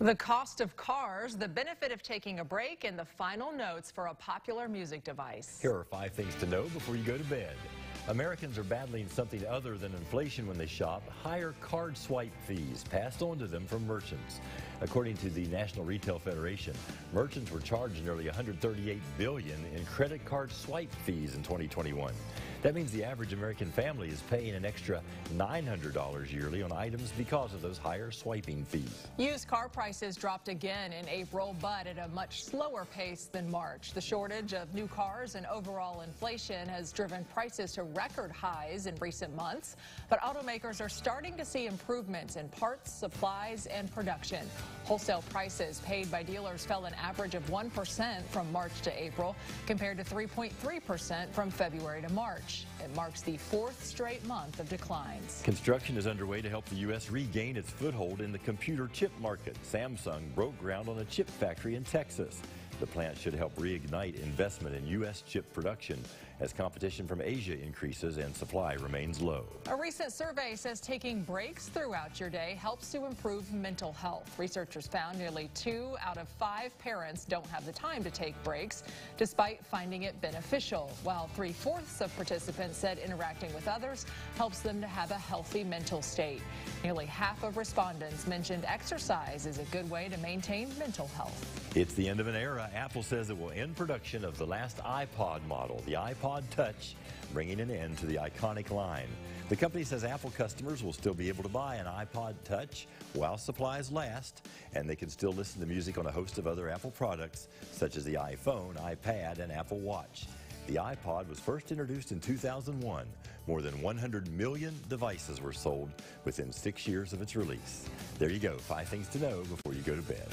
The cost of cars, the benefit of taking a break, and the final notes for a popular music device. Here are five things to know before you go to bed. Americans are battling something other than inflation when they shop, higher card swipe fees passed on to them from merchants. According to the National Retail Federation, merchants were charged nearly 138 billion in credit card swipe fees in 2021. That means the average American family is paying an extra $900 yearly on items because of those higher swiping fees. Used car prices dropped again in April, but at a much slower pace than March. The shortage of new cars and overall inflation has driven prices to record highs in recent months. But automakers are starting to see improvements in parts, supplies, and production. Wholesale prices paid by dealers fell an average of 1% from March to April, compared to 3.3% from February to March. March. It marks the fourth straight month of declines. Construction is underway to help the U.S. regain its foothold in the computer chip market. Samsung broke ground on a chip factory in Texas. The plant should help reignite investment in U.S. chip production as competition from Asia increases and supply remains low. A recent survey says taking breaks throughout your day helps to improve mental health. Researchers found nearly two out of five parents don't have the time to take breaks, despite finding it beneficial, while three-fourths of participants said interacting with others helps them to have a healthy mental state. Nearly half of respondents mentioned exercise is a good way to maintain mental health. It's the end of an era. Apple says it will end production of the last iPod model, the iPod Touch, bringing an end to the iconic line. The company says Apple customers will still be able to buy an iPod Touch while supplies last, and they can still listen to music on a host of other Apple products, such as the iPhone, iPad, and Apple Watch. The iPod was first introduced in 2001. More than 100 million devices were sold within six years of its release. There you go, five things to know before you go to bed.